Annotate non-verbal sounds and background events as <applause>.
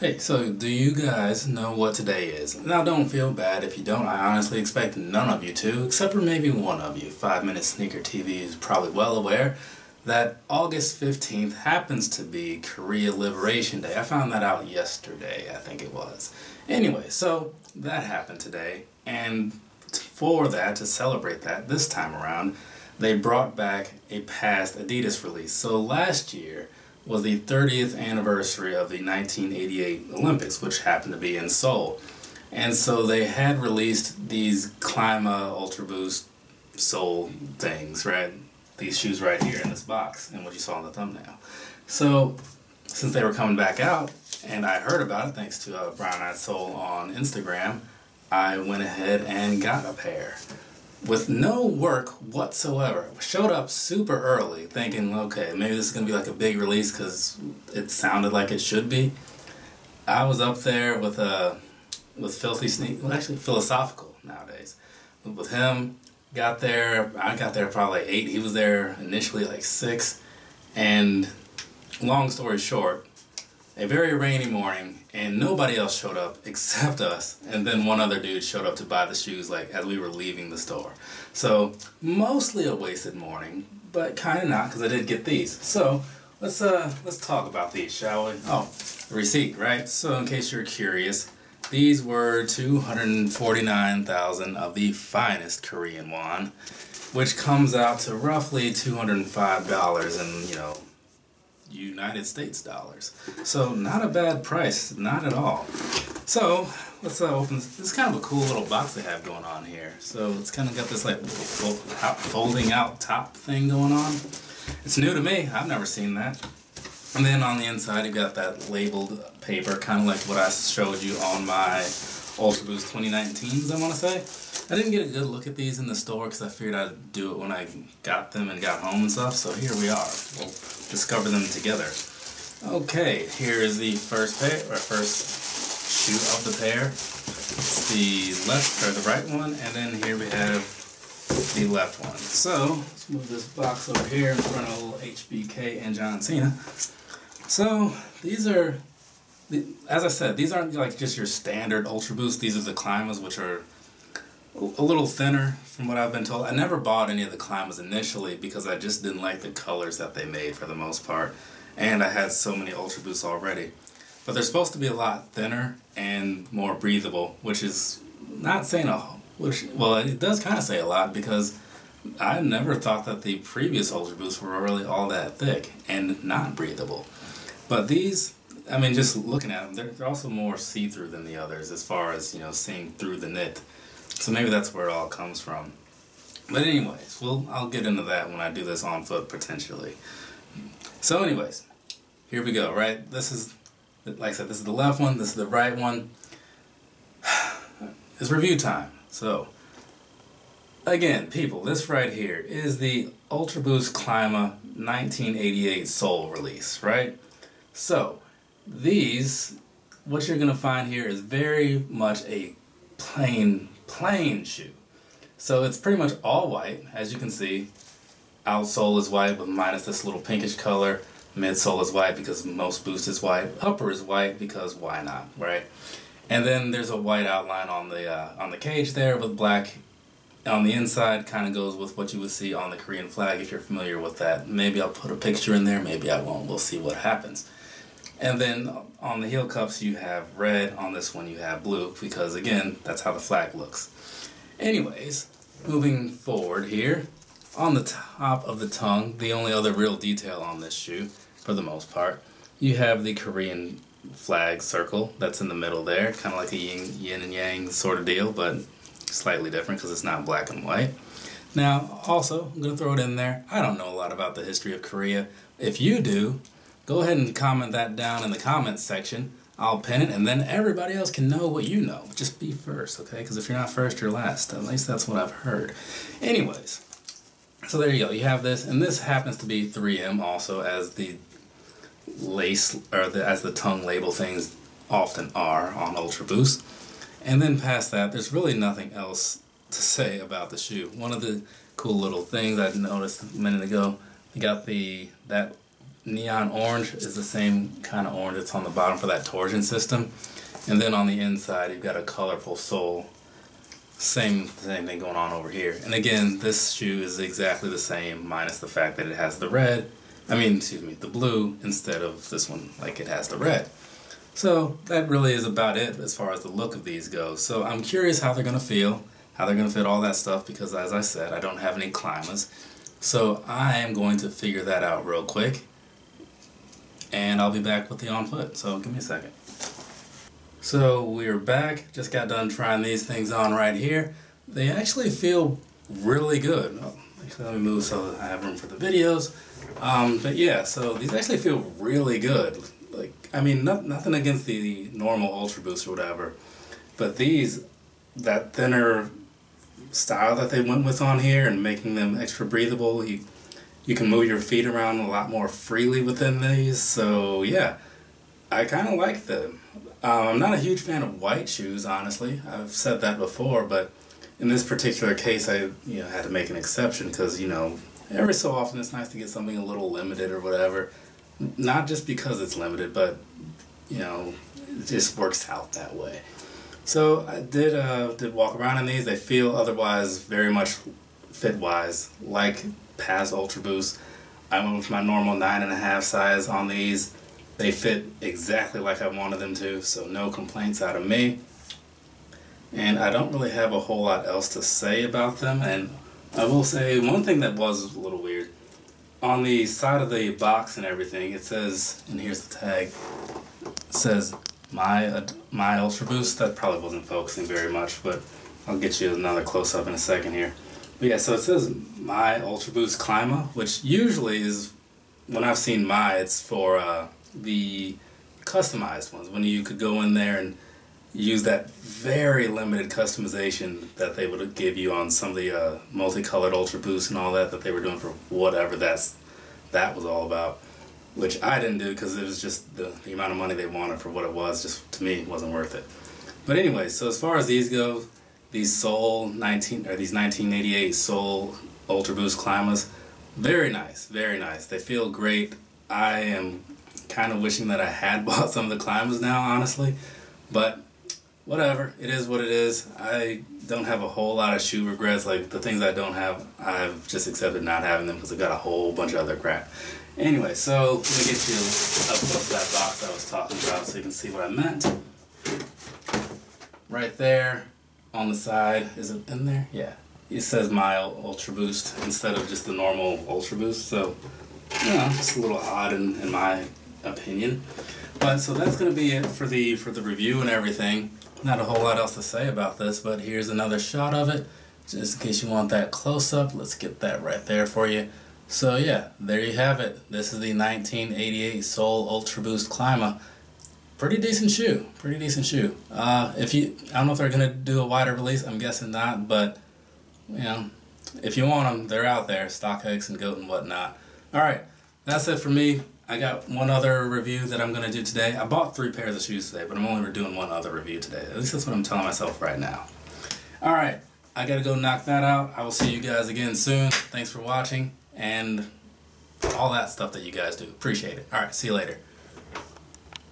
Hey, so do you guys know what today is? Now, don't feel bad if you don't. I honestly expect none of you to, except for maybe one of you. Five Minute Sneaker TV is probably well aware that August 15th happens to be Korea Liberation Day. I found that out yesterday, I think it was. Anyway, so that happened today, and for that, to celebrate that this time around, they brought back a past Adidas release. So last year, was the 30th anniversary of the 1988 Olympics, which happened to be in Seoul. And so they had released these Clima Ultra Boost Seoul things, right? These shoes right here in this box, and what you saw in the thumbnail. So, since they were coming back out, and I heard about it thanks to uh, Brown Eyed Soul on Instagram, I went ahead and got a pair with no work whatsoever. Showed up super early, thinking, okay, maybe this is gonna be like a big release because it sounded like it should be. I was up there with uh, with Filthy Sneak, well, actually philosophical nowadays. With him, got there. I got there probably eight. He was there initially like six, and long story short, a very rainy morning and nobody else showed up <laughs> except us. And then one other dude showed up to buy the shoes like as we were leaving the store. So mostly a wasted morning but kind of not because i did get these. So let's uh let's talk about these shall we? Oh receipt right? So in case you're curious these were 249,000 of the finest Korean won, which comes out to roughly $205 in, you know, United States dollars. So not a bad price, not at all. So let's uh, open. This. this is kind of a cool little box they have going on here. So it's kind of got this like folding out top thing going on. It's new to me. I've never seen that. And then on the inside, you got that labeled paper, kind of like what I showed you on my Ultra Boost 2019s, I want to say. I didn't get a good look at these in the store because I figured I'd do it when I got them and got home and stuff. So here we are. Discover them together. Okay, here is the first pair, or first shoe of the pair. It's the left, or the right one, and then here we have the left one. So, let's move this box over here in front of little HBK and John Cena. So, these are as I said, these aren't like just your standard Ultra Boost. These are the Climas, which are a little thinner from what I've been told. I never bought any of the Climas initially because I just didn't like the colors that they made for the most part. And I had so many Ultra Boosts already. But they're supposed to be a lot thinner and more breathable, which is not saying a which well it does kind of say a lot because I never thought that the previous Ultra Boosts were really all that thick and not breathable. But these I mean, just looking at them, they're, they're also more see-through than the others as far as, you know, seeing through the knit. So maybe that's where it all comes from. But anyways, well, I'll get into that when I do this on foot potentially. So anyways, here we go, right? This is, like I said, this is the left one, this is the right one. <sighs> It's review time. So, again, people, this right here is the Ultra Boost Clima 1988 Seoul release, right? So, these, what you're going to find here is very much a plain, plain shoe. So it's pretty much all white, as you can see. Outsole is white, but minus this little pinkish color. Midsole is white because most boost is white. Upper is white because why not, right? And then there's a white outline on the uh, on the cage there with black on the inside. Kind of goes with what you would see on the Korean flag if you're familiar with that. Maybe I'll put a picture in there. Maybe I won't. We'll see what happens. And then on the heel cups you have red, on this one you have blue, because again, that's how the flag looks. Anyways, moving forward here, on the top of the tongue, the only other real detail on this shoe, for the most part, you have the Korean flag circle that's in the middle there, kind of like a yin, yin and yang sort of deal, but slightly different because it's not black and white. Now, also, I'm going to throw it in there. I don't know a lot about the history of Korea. If you do, go ahead and comment that down in the comments section. I'll pin it, and then everybody else can know what you know. Just be first, okay? Because if you're not first, you're last. At least that's what I've heard. Anyways, so there you go. You have this, and this happens to be 3M also, as the lace or the, as the tongue label things often are on Ultra Boost. And then past that, there's really nothing else to say about the shoe. One of the cool little things I noticed a minute ago, you got the that neon orange is the same kind of orange that's on the bottom for that torsion system. And then on the inside, you've got a colorful sole. Same, same thing going on over here. And again, this shoe is exactly the same, minus the fact that it has the red. I mean, excuse me, the blue instead of this one, like it has the red. So that really is about it as far as the look of these goes. So I'm curious how they're going to feel, how they're going to fit all that stuff because as I said, I don't have any Climas. So I am going to figure that out real quick and I'll be back with the on foot. So give me a second. So we're back, just got done trying these things on right here. They actually feel really good. Oh, actually, let me move so I have room for the videos. Um, but yeah, so these actually feel really good. Like, I mean, not, nothing against the normal Ultra Boost or whatever, but these, that thinner style that they went with on here and making them extra breathable, you, you can move your feet around a lot more freely within these. So yeah, I kind of like them. Um, I'm not a huge fan of white shoes, honestly. I've said that before, but in this particular case, I you know had to make an exception because you know every so often it's nice to get something a little limited or whatever. Not just because it's limited, but you know it just works out that way. So I did uh, did walk around in these. They feel otherwise very much fit wise like past Ultra Boost. I went with my normal nine and a half size on these. They fit exactly like I wanted them to, so no complaints out of me. And I don't really have a whole lot else to say about them. And I will say one thing that was a little weird. On the side of the box and everything, it says, and here's the tag, it says my my Ultra Boost. That probably wasn't focusing very much, but I'll get you another close up in a second here. But yeah, so it says my Ultra Boost Clima, which usually is when I've seen my, it's for uh, the customized ones when you could go in there and use that very limited customization that they would give you on some of the uh, multicolored Ultra Boost and all that that they were doing for whatever that's that was all about. Which I didn't do because it was just the, the amount of money they wanted for what it was. Just to me, wasn't worth it. But anyway, so as far as these go, these Seoul 19 or these 1988 Seoul Ultra Boost Climas. very nice, very nice. They feel great. I am kind of wishing that I had <laughs> bought some of the Climas now, honestly, but whatever. It is what it is. I don't have a whole lot of shoe regrets. Like the things I don't have, I've just accepted not having them because I've got a whole bunch of other crap. Anyway, so let me get you up close to that box I was talking about so you can see what I meant. Right there on the side, is it in there? Yeah. It says my Ultra Boost instead of just the normal Ultra Boost. So, you know, just a little odd in, in my opinion. But so that's going to be it for the for the review and everything. Not a whole lot else to say about this, but here's another shot of it. Just in case you want that close up, let's get that right there for you. So yeah, there you have it. This is the 1988 Seoul Ultra Boost Clima. Pretty decent shoe. Pretty decent shoe. Uh, if you, I don't know if they're gonna do a wider release. I'm guessing not, but you know, if you want them, they're out there. Stock StockX and Goat and whatnot. All right, that's it for me. I got one other review that I'm to do today. I bought three pairs of shoes today, but I'm only doing one other review today. At least that's what I'm telling myself right now. All right, I got to go knock that out. I will see you guys again soon. Thanks for watching and all that stuff that you guys do. Appreciate it. All right, see you later.